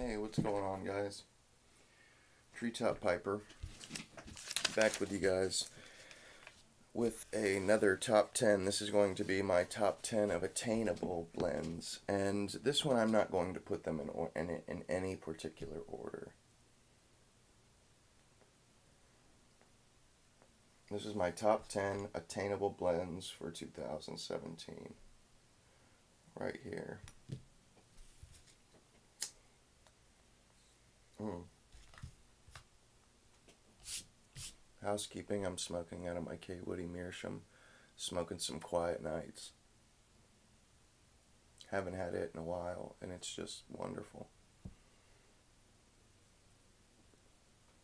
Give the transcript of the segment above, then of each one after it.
Hey, what's going on, guys? Treetop Piper back with you guys with another top 10. This is going to be my top 10 of attainable blends, and this one I'm not going to put them in, or in, in any particular order. This is my top 10 attainable blends for 2017. Right here. Mm. Housekeeping, I'm smoking out of my K. Woody Meerschaum, smoking some quiet nights. Haven't had it in a while, and it's just wonderful.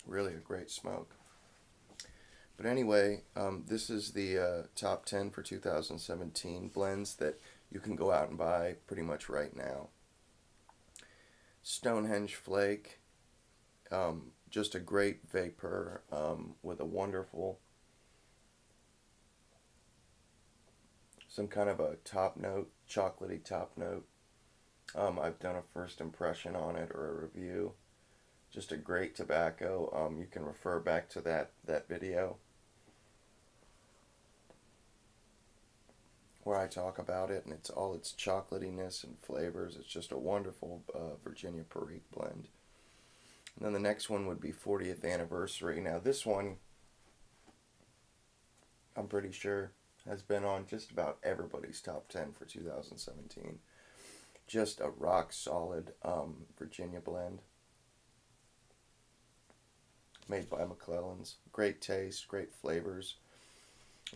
Really a great smoke. But anyway, um, this is the uh, top 10 for 2017 blends that you can go out and buy pretty much right now. Stonehenge Flake, um, just a great vapor um, with a wonderful, some kind of a top note, chocolatey top note. Um, I've done a first impression on it or a review. Just a great tobacco. Um, you can refer back to that, that video where I talk about it and it's all its chocolatiness and flavors. It's just a wonderful uh, Virginia Perique blend. Then the next one would be 40th anniversary. Now this one, I'm pretty sure, has been on just about everybody's top 10 for 2017. Just a rock solid um, Virginia blend. Made by McClelland's. Great taste, great flavors.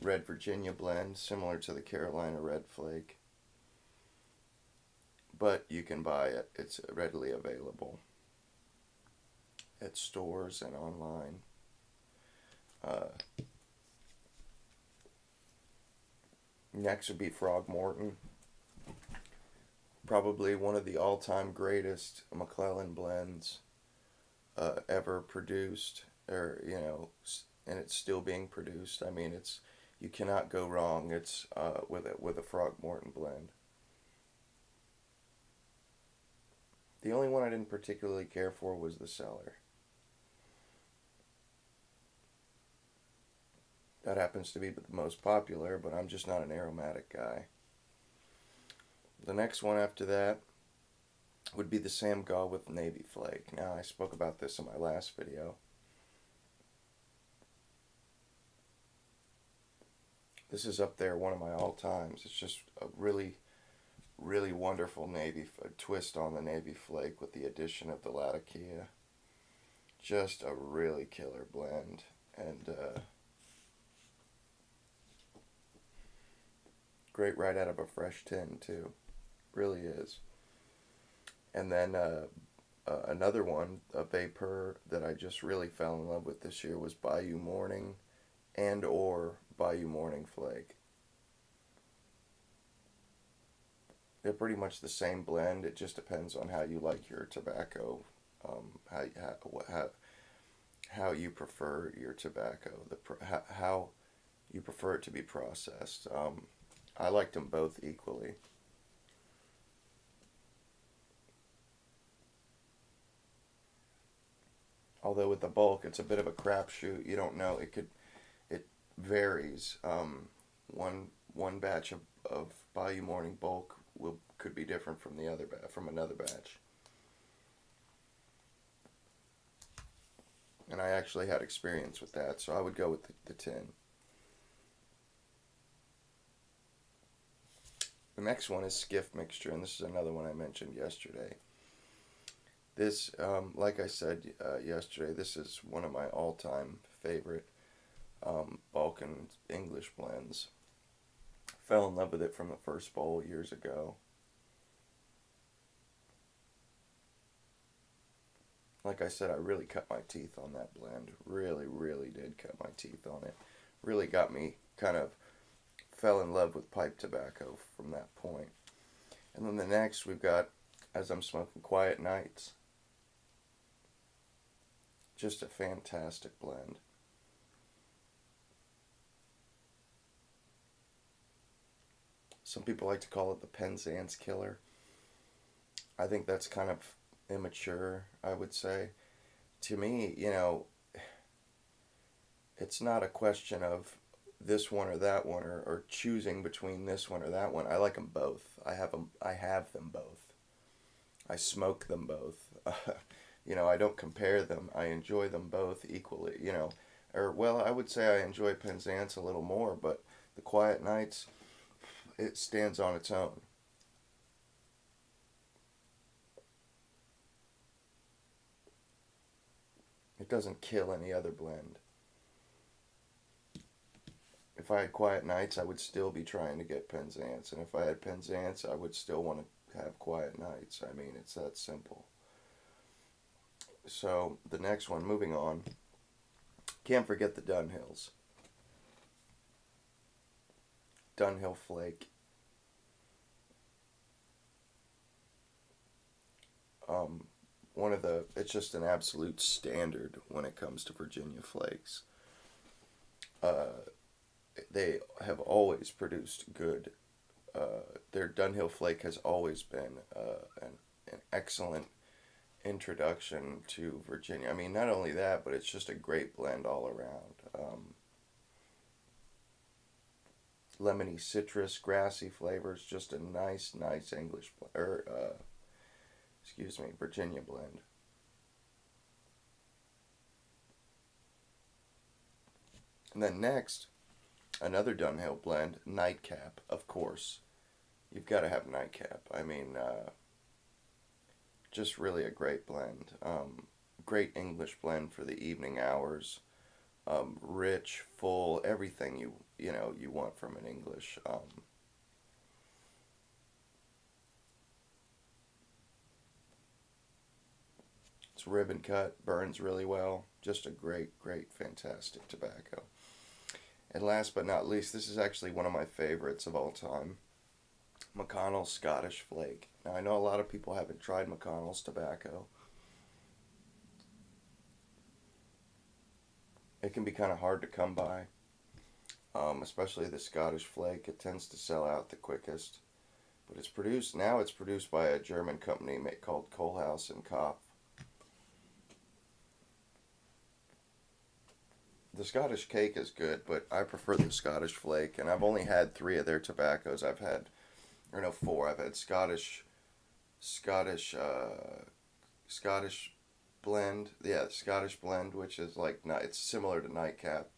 Red Virginia blend, similar to the Carolina Red Flake. But you can buy it, it's readily available at stores and online. Uh, next would be Frogmorton. Probably one of the all time greatest McClelland blends uh, ever produced, or, you know, and it's still being produced. I mean, it's you cannot go wrong. It's uh, with it with a Frogmorton blend. The only one I didn't particularly care for was the cellar. That happens to be the most popular, but I'm just not an aromatic guy. The next one after that would be the Sam Gawith Navy Flake. Now, I spoke about this in my last video. This is up there, one of my all times. It's just a really, really wonderful Navy twist on the Navy Flake with the addition of the Latakia. Just a really killer blend. And, uh, right out of a fresh tin too. Really is. And then uh, uh, another one, a vapor that I just really fell in love with this year was Bayou Morning and or Bayou Morning Flake. They're pretty much the same blend. It just depends on how you like your tobacco, um, how, how, how, how you prefer your tobacco, the how you prefer it to be processed. Um, I liked them both equally. Although with the bulk, it's a bit of a crapshoot. You don't know. It could, it varies. Um, one one batch of, of Bayou Morning bulk will could be different from the other from another batch. And I actually had experience with that, so I would go with the, the tin. The next one is Skiff Mixture, and this is another one I mentioned yesterday. This, um, like I said uh, yesterday, this is one of my all-time favorite um, Balkan English blends. Fell in love with it from the first bowl years ago. Like I said, I really cut my teeth on that blend. Really, really did cut my teeth on it. Really got me kind of fell in love with pipe tobacco from that point. And then the next we've got As I'm Smoking Quiet Nights. Just a fantastic blend. Some people like to call it the Penzance killer. I think that's kind of immature, I would say. To me, you know, it's not a question of this one or that one or, or choosing between this one or that one. I like them both. I have them. I have them both. I smoke them both. you know, I don't compare them. I enjoy them both equally. You know, or well, I would say I enjoy Penzance a little more, but the Quiet Nights, it stands on its own. It doesn't kill any other blend. If I had Quiet Nights, I would still be trying to get Penzance. And if I had Penzance, I would still want to have Quiet Nights. I mean, it's that simple. So, the next one, moving on. Can't forget the Dunhills. Dunhill Flake. Um, one of the, it's just an absolute standard when it comes to Virginia Flakes. Uh, they have always produced good. Uh, their Dunhill Flake has always been uh, an, an excellent introduction to Virginia. I mean, not only that, but it's just a great blend all around. Um, lemony citrus, grassy flavors, just a nice, nice English or uh, excuse me, Virginia blend. And then next, another Dunhill blend, Nightcap, of course. You've got to have Nightcap. I mean, uh, just really a great blend. Um, great English blend for the evening hours. Um, rich, full, everything you you know you want from an English. Um, it's ribbon cut, burns really well. Just a great, great, fantastic tobacco. And last but not least, this is actually one of my favorites of all time. McConnell's Scottish Flake. Now, I know a lot of people haven't tried McConnell's tobacco. It can be kind of hard to come by, um, especially the Scottish Flake. It tends to sell out the quickest. But it's produced, now it's produced by a German company called Kohlhase and Kopp. The Scottish cake is good, but I prefer the Scottish flake, and I've only had three of their tobaccos. I've had or no four. I've had Scottish, Scottish, uh, Scottish blend. Yeah, Scottish blend, which is like. It's similar to nightcap.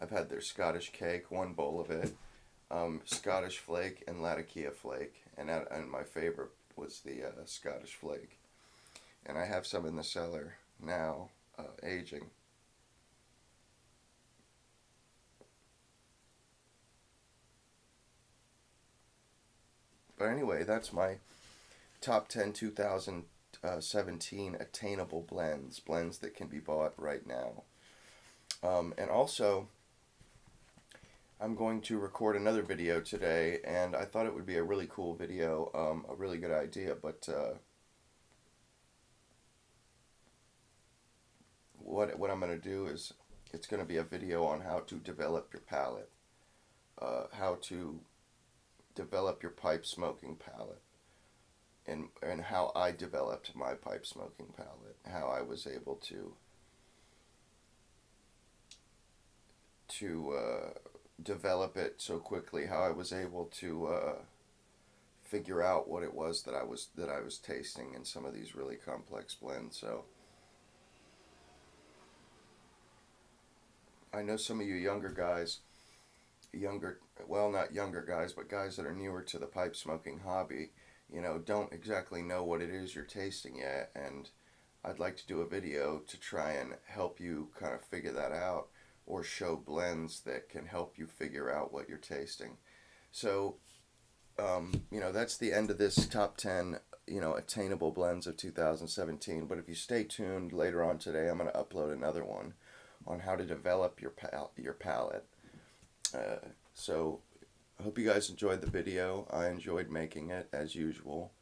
I've had their Scottish cake, one bowl of it, um, Scottish flake and Latakia flake, and and my favorite was the uh, Scottish flake, and I have some in the cellar now, uh, aging. But anyway, that's my top 10 2017 attainable blends, blends that can be bought right now. Um, and also, I'm going to record another video today, and I thought it would be a really cool video, um, a really good idea, but uh, what, what I'm going to do is it's going to be a video on how to develop your palate, uh, how to develop your pipe smoking palate and and how I developed my pipe smoking palate, how I was able to to uh, develop it so quickly, how I was able to uh, figure out what it was that I was that I was tasting in some of these really complex blends. So I know some of you younger guys younger, well, not younger guys, but guys that are newer to the pipe smoking hobby, you know, don't exactly know what it is you're tasting yet. And I'd like to do a video to try and help you kind of figure that out or show blends that can help you figure out what you're tasting. So, um, you know, that's the end of this top 10, you know, attainable blends of 2017. But if you stay tuned later on today, I'm going to upload another one on how to develop your pal- your palate uh, so I hope you guys enjoyed the video. I enjoyed making it as usual.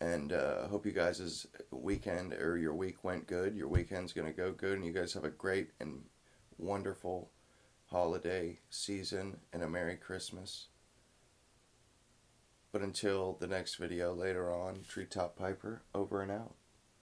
And uh, hope you guys' weekend or your week went good. Your weekend's going to go good. And you guys have a great and wonderful holiday season and a Merry Christmas. But until the next video later on, Treetop Piper, over and out.